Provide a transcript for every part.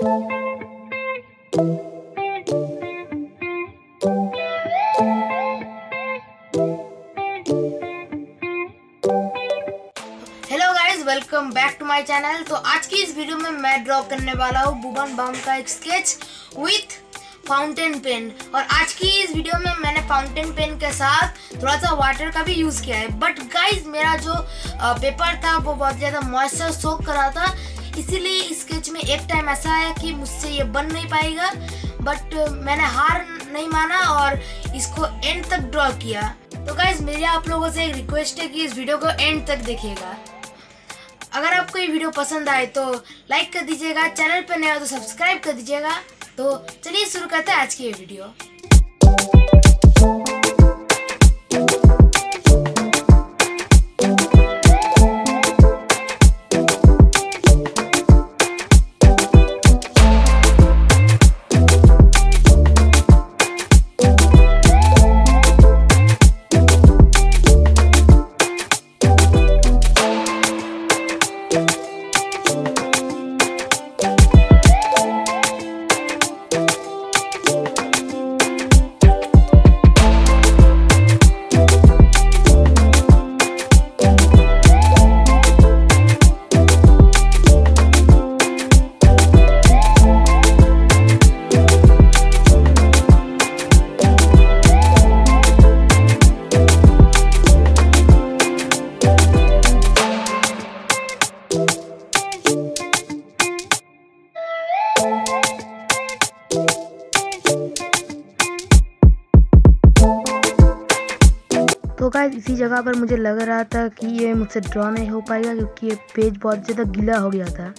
Welcome back to my channel तो आज की इस वीडियो में मैं ड्रॉ करने वाला हूँ बुबन बाम का एक स्केच विथ फाउंटेन पेन और आज की इस वीडियो में मैंने फाउंटेन पेन के साथ थोड़ा सा वाटर का भी यूज़ किया है. बट गाइज़ मेरा जो पेपर था, वो बहुत ज़्यादा मॉइस्चर सोक कर रहा था. इसीलिए इस स्केच में एक टाइम ऐसा आया कि मुझसे ये बन नहीं पाएगा बट मैंने हार नहीं माना और इसको एंड तक ड्रॉ किया। तो गाइज़ मेरी आप लोगों से एक रिक्वेस्ट है कि इस वीडियो को एंड तक देखिएगा। अगर आपको ये वीडियो पसंद आए तो लाइक कर दीजिएगा चैनल पर नया हो तो सब्सक्राइब कर दीजिएगा। तो चलिए शुरू करते हैं आज की ये वीडियो तो गाइस इसी जगह पर मुझे लग रहा था कि ये मुझसे ड्रॉ नहीं हो पाएगा क्योंकि ये पेज बहुत ज़्यादा गीला हो गया था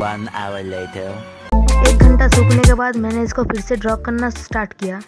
One hour later. एक घंटा सूखने के बाद मैंने इसको फिर से ड्रॉ करना स्टार्ट किया